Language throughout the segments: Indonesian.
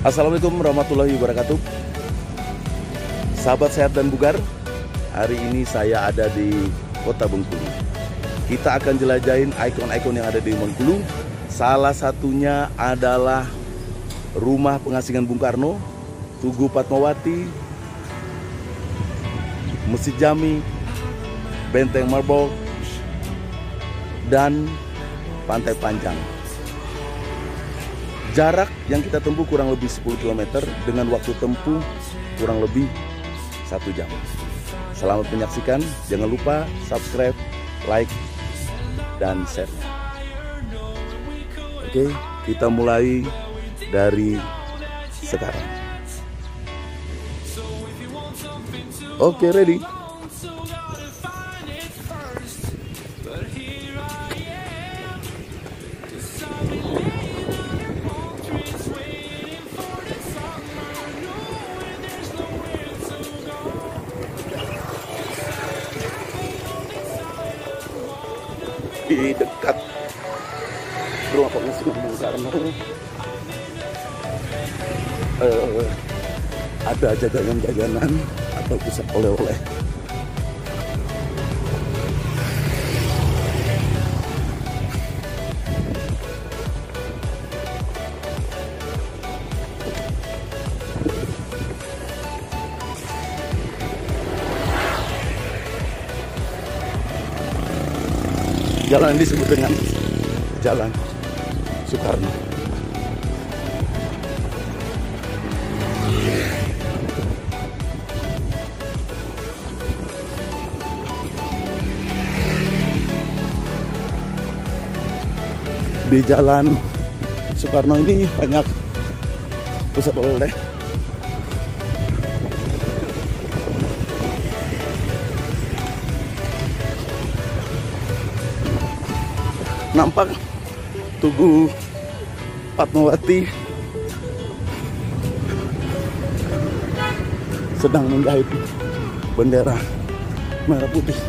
Assalamualaikum warahmatullahi wabarakatuh. Sahabat sehat dan bugar, hari ini saya ada di Kota Bengkulu. Kita akan jelajahin ikon-ikon yang ada di Bengkulu. Salah satunya adalah rumah pengasingan Bung Karno, Tugu Fatmawati, Masjid Jami, Benteng Marble, dan Pantai Panjang. Jarak yang kita tempuh kurang lebih 10 km dengan waktu tempuh kurang lebih satu jam. Selamat menyaksikan, jangan lupa subscribe, like, dan share. Oke, kita mulai dari sekarang. Oke, ready? Eh, ada jajanan-jajanan atau pusat oleh-oleh. Jalan disebut dengan Jalan Soekarno. Di Jalan Soekarno ini banyak pusat oleh nampak Tugu Fatmawati sedang menjahit bendera merah putih.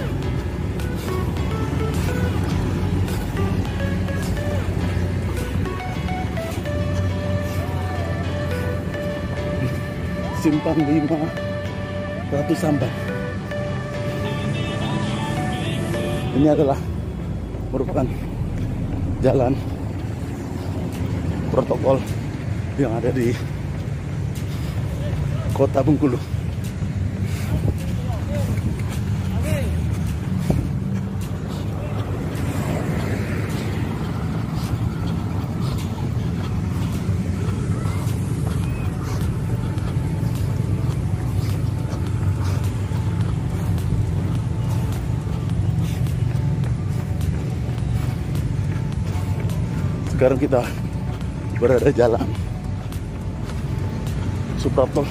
Simpang lima Ratu Samban. Ini adalah merupakan jalan protokol yang ada di kota Bengkulu. Sekarang kita berada jalan Suprapto.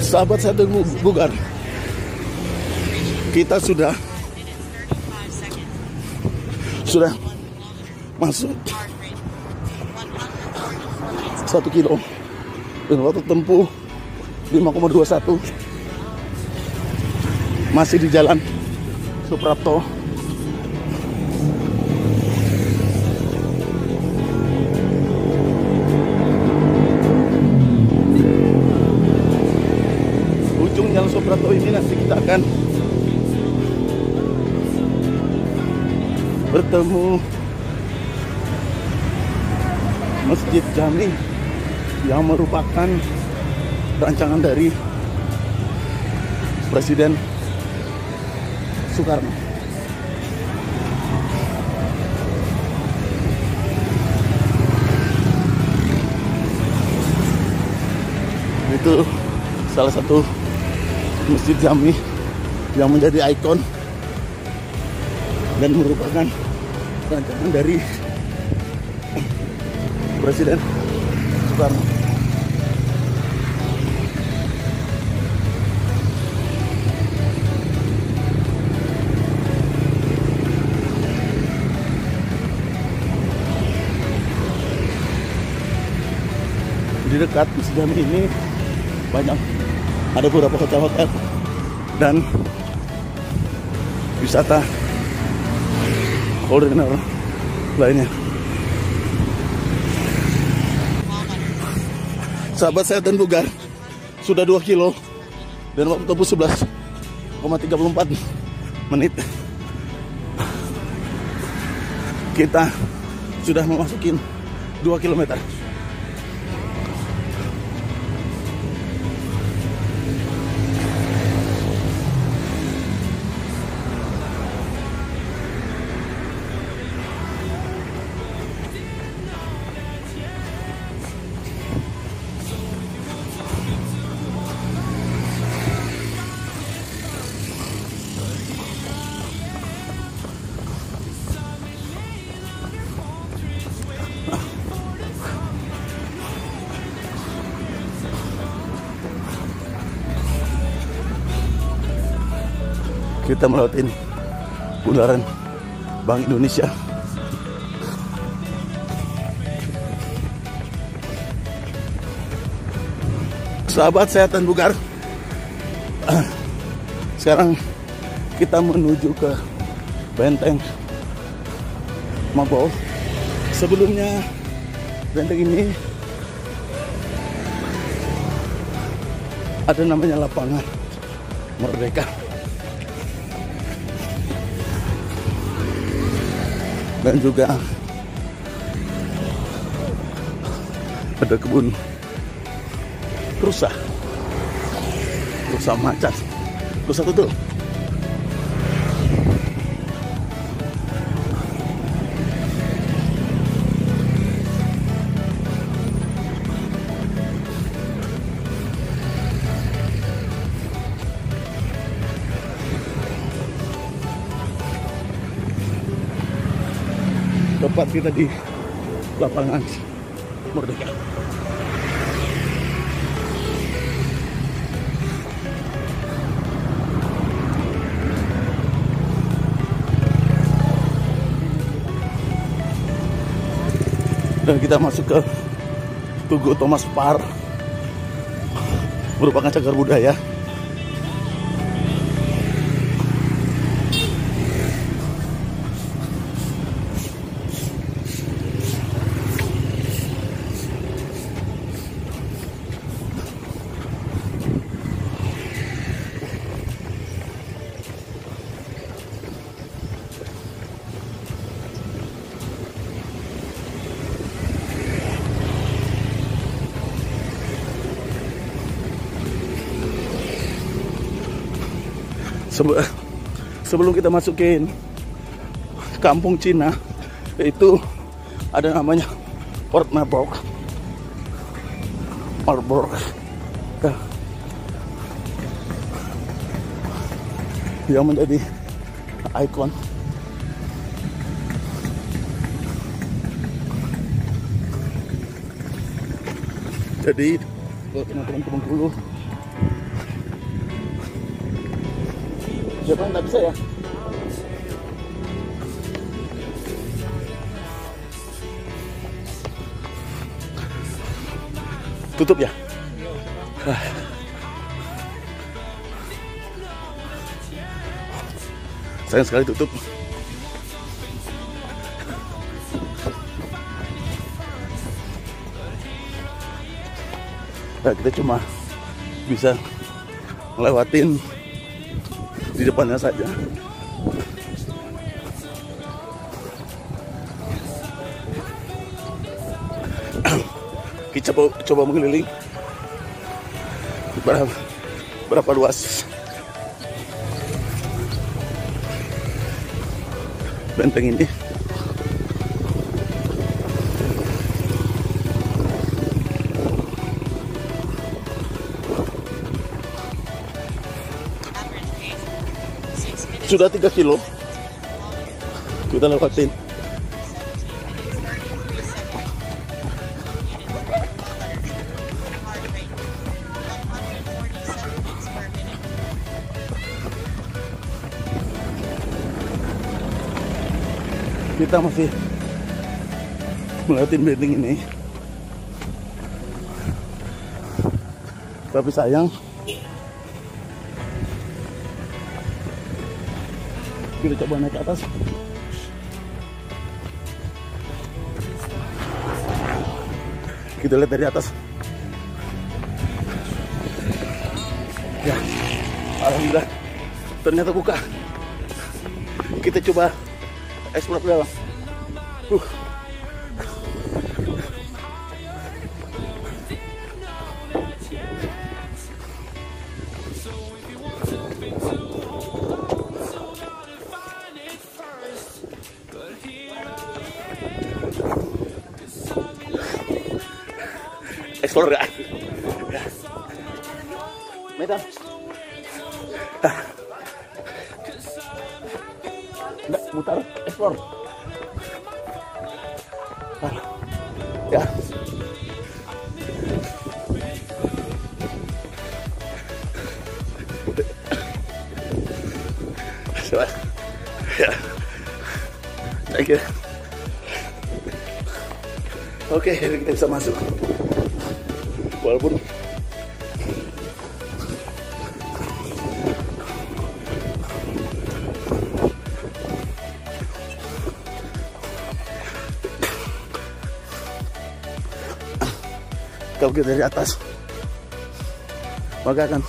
Sahabat saya tunggu bugar. Kita sudah sudah masuk satu kilo dan waktu tempuh 5,21 masih di jalan Suprapto akan bertemu Masjid Jami yang merupakan rancangan dari Presiden Soekarno. Itu salah satu Masjid Jami yang menjadi ikon dan merupakan rancangan dari Presiden Soekarno. Di dekat Masjid Jami ini banyak ada beberapa hotel-hotel dan wisata kuliner lainnya. Sahabat saya dan bugar sudah 2 kilo dan waktu tempuh 11,34 menit. Kita sudah memasuki 2 kilometer. Kita melewati bundaran Bank Indonesia. Sahabat sehat dan bugar, sekarang kita menuju ke benteng Mabau. Sebelumnya benteng ini ada namanya lapangan Merdeka. Dan juga ada kebun rusa. Rusa macan. Rusa tutul kita di lapangan Merdeka. Dan kita masuk ke Tugu Thomas Par merupakan cagar budaya Sebe- sebelum kita masukin kampung Cina itu ada namanya Port Marburg Marburg Ya. yang menjadi Icon. Jadi buat teman-teman Bengkulu Siapa nggak bisa ya? Tutup ya? Sayang sekali tutup. Nah, kita cuma bisa ngelewatin di depannya saja. Kita coba, coba mengeliling berapa berapa luas benteng ini. Sudah 3 kilo kita lewatin. 17 minutes, 33 seconds. Heart rate, 147 beats per minute. Kita masih melewati benteng ini. Tapi sayang kita coba naik ke atas. Kita lihat dari atas. Ya, alhamdulillah ternyata buka. Kita coba explore ke dalam. Ya. Medan. Nggak, mutar, explore. Ah. Ya. Coba. Ya. Thank you. Oke, kita bisa masuk. Walaupun kalau kita dari atas. Maka akan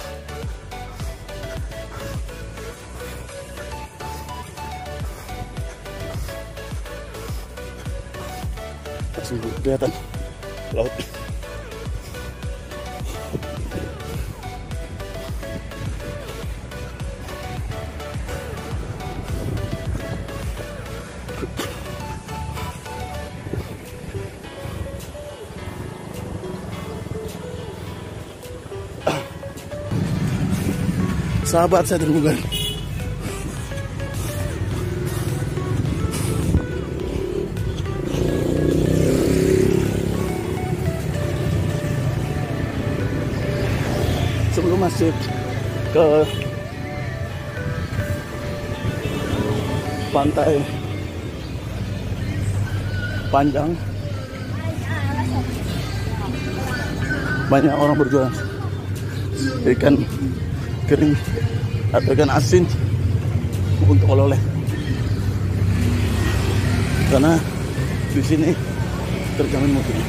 langsung kelihatan laut sahabat saya terbuka sebelum masuk ke pantai panjang banyak orang berjualan. Ikan kering atau ikan asin. Untuk oleh-oleh. Karena di sini terjamin mutunya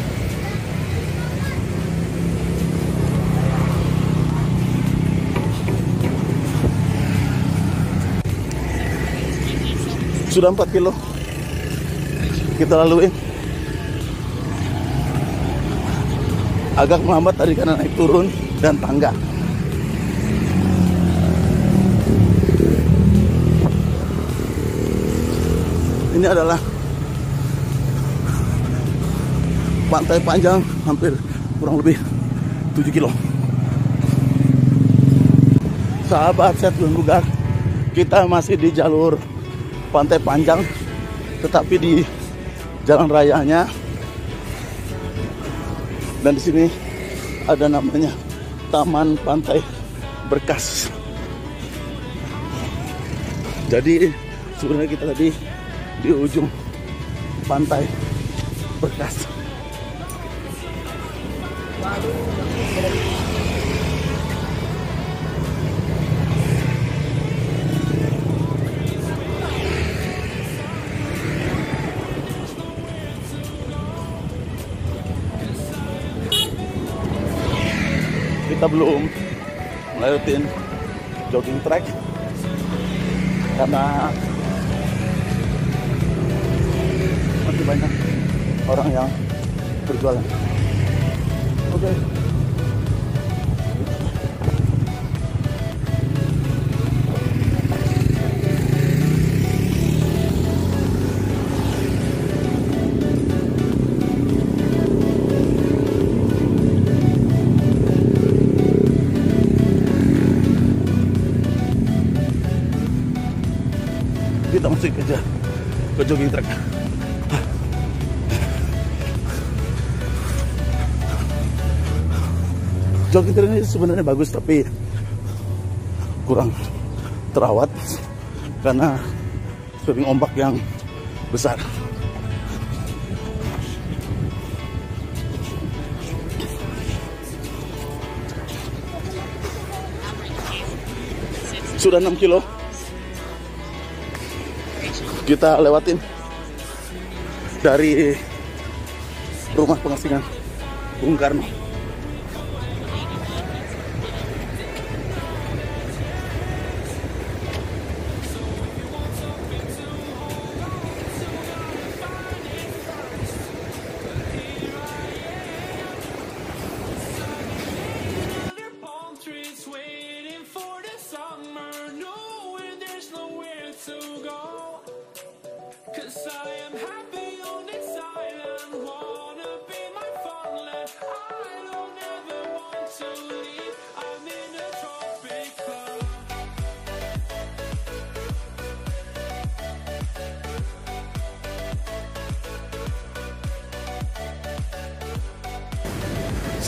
sudah 4 kilo. Kita lalui. Agak melambat tadi karena naik turun dan tangga ini adalah pantai panjang hampir kurang lebih 7 kilo sahabat belum bugar kita masih di jalur pantai panjang tetapi di jalan rayanya dan di sini ada namanya Taman Pantai Berkas. Jadi sebenarnya kita tadi di ujung pantai Berkas. Kita belum melewatin jogging track karena masih banyak orang yang berjualan. Oke. Kita masih kejar ke jogging track. Track ini sebenarnya bagus tapi kurang terawat karena sering ombak yang besar. Sudah 6 kilo kita lewatin dari rumah pengasingan Bung Karno.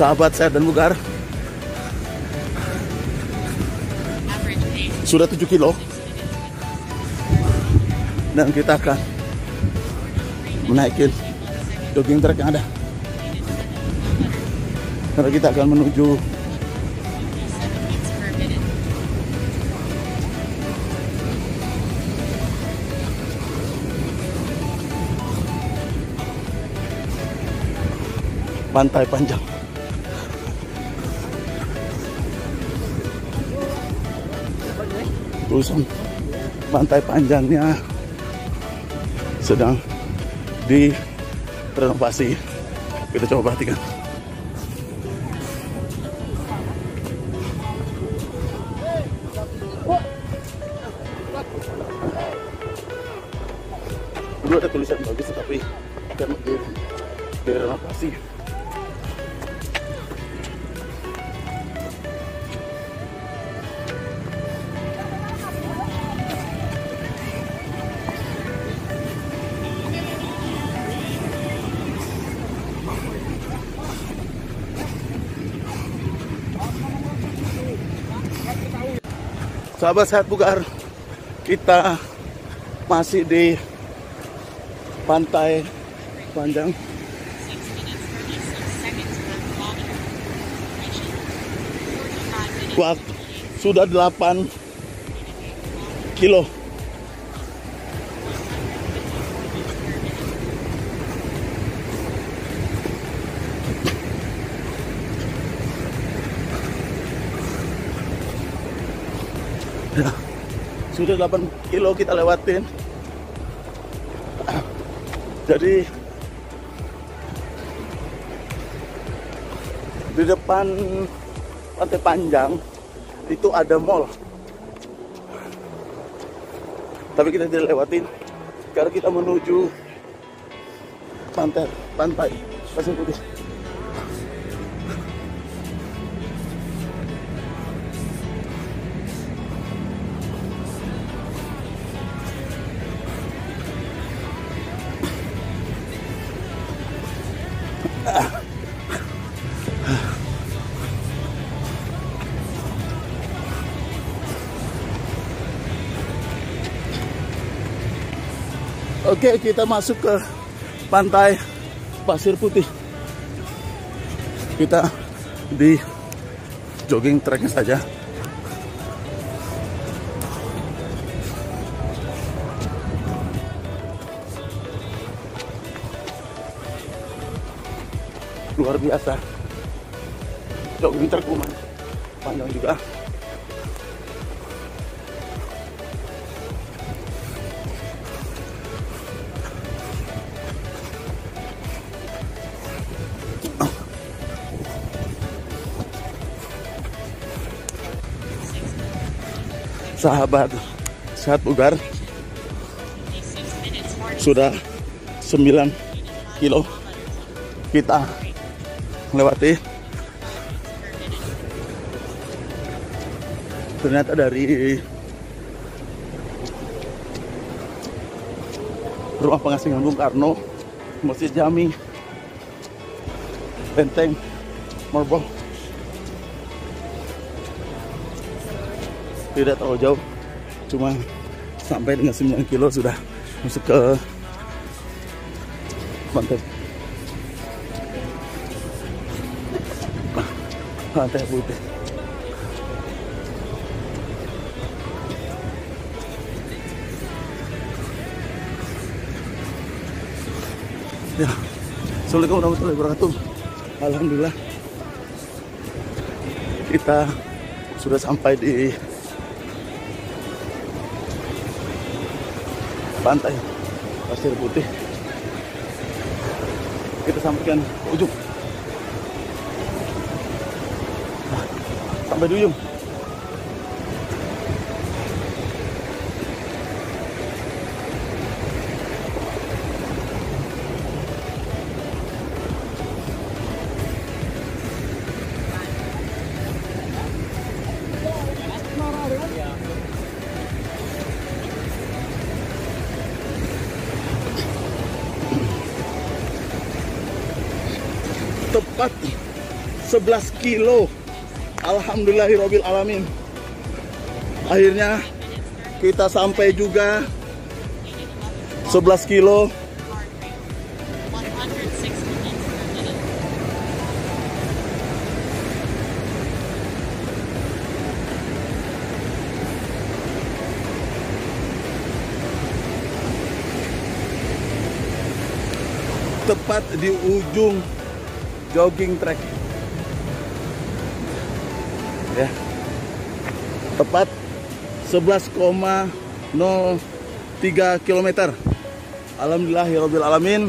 Sahabat saya dan Bugar sudah 7 kilo dan kita akan menaikin jogging track yang ada. Karena kita akan menuju pantai panjang. Terusan pantai panjangnya sedang direnovasi. Kita coba perhatikan. Dulu ada tulisan bagus tapi di direnovasi. Sahabat sehat bugar, kita masih di pantai panjang 6 minutes, 36 seconds per kilometer. Reaching 45 minutes. waktu sudah 8 kilo. Sudah 8 kilo kita lewatin. Jadi di depan pantai panjang itu ada mall. Tapi kita tidak lewatin karena kita menuju pantai pantai pasir putih. Oke, kita masuk ke pantai Pasir Putih. Kita di jogging tracknya saja. Luar biasa. Jogging track lumayan panjang juga. sahabat sehat bugar 56 minutes, 40 sudah 9 kilo kita melewati. Ternyata dari rumah pengasingan Bung Karno Masjid Jami Benteng Morbol tidak terlalu jauh cuma sampai dengan 9 kilo sudah masuk ke pantai pantai putih ya. Assalamualaikum warahmatullahi wabarakatuh. Alhamdulillah. Kita sudah sampai di pantai pasir putih. Kita sampaikan ujung sampai di ujung. Tepat 11 kilo Alhamdulillahirobbil alamin akhirnya kita sampai juga 11 kilo 160 minutes per minute. tepat di ujung jogging track tepat 11,03 km Alhamdulillahirobbil alamin.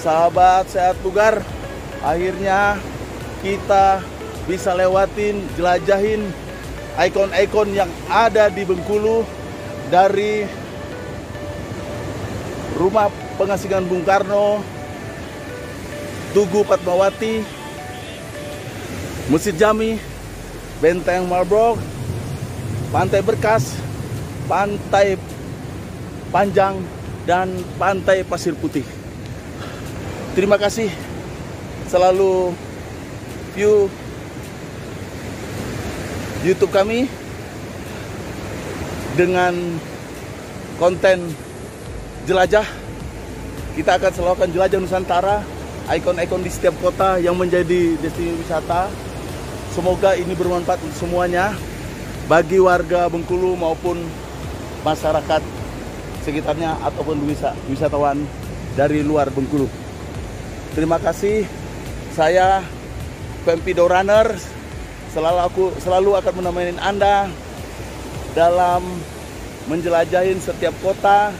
Sahabat sehat bugar akhirnya kita bisa lewatin jelajahin ikon-ikon yang ada di Bengkulu dari rumah pengasingan Bung Karno Tugu Fatmawati Masjid Jami Benteng Marlborough Pantai Berkas Pantai Panjang dan Pantai Pasir Putih. Terima kasih. Selalu view YouTube kami dengan konten jelajah. Kita akan selalu akan jelajah Nusantara ikon-ikon di setiap kota yang menjadi destinasi wisata. Semoga ini bermanfaat untuk semuanya bagi warga Bengkulu maupun masyarakat sekitarnya ataupun wisa- wisatawan dari luar Bengkulu terima kasih saya Pempido Runner selalu aku selalu akan menemani Anda dalam menjelajahin setiap kota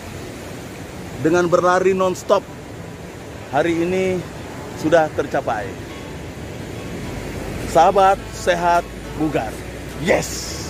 dengan berlari non-stop. Hari ini sudah tercapai. Sahabat sehat bugar. Yes.